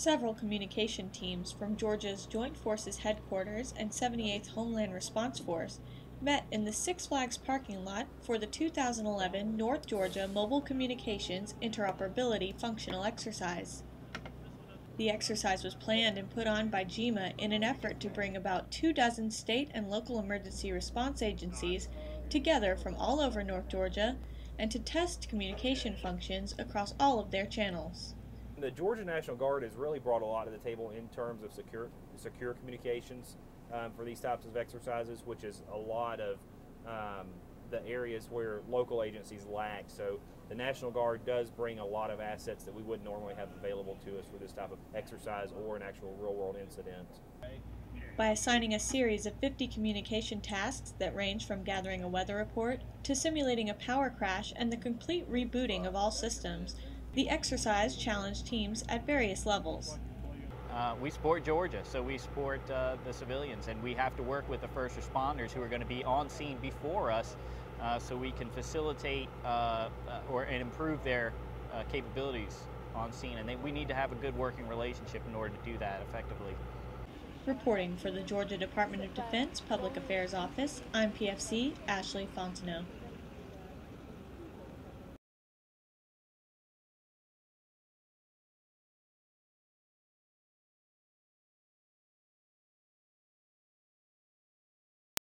Several communication teams from Georgia's Joint Forces Headquarters and 78th Homeland Response Force met in the Six Flags parking lot for the 2011 North Georgia Mobile Communications Interoperability Functional Exercise. The exercise was planned and put on by GEMA in an effort to bring about two dozen state and local emergency response agencies together from all over North Georgia and to test communication functions across all of their channels. The Georgia National Guard has really brought a lot to the table in terms of secure secure communications um, for these types of exercises, which is a lot of um, the areas where local agencies lack. So the National Guard does bring a lot of assets that we wouldn't normally have available to us for this type of exercise or an actual real world incident. By assigning a series of 50 communication tasks that range from gathering a weather report to simulating a power crash and the complete rebooting of all systems, the exercise challenged teams at various levels. Uh, we support Georgia, so we support uh, the civilians, and we have to work with the first responders who are going to be on scene before us, uh, so we can facilitate uh, uh, or and improve their uh, capabilities on scene. And they, we need to have a good working relationship in order to do that effectively. Reporting for the Georgia Department of Defense Public Affairs Office, I'm PFC Ashley Fontenot.